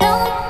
Don't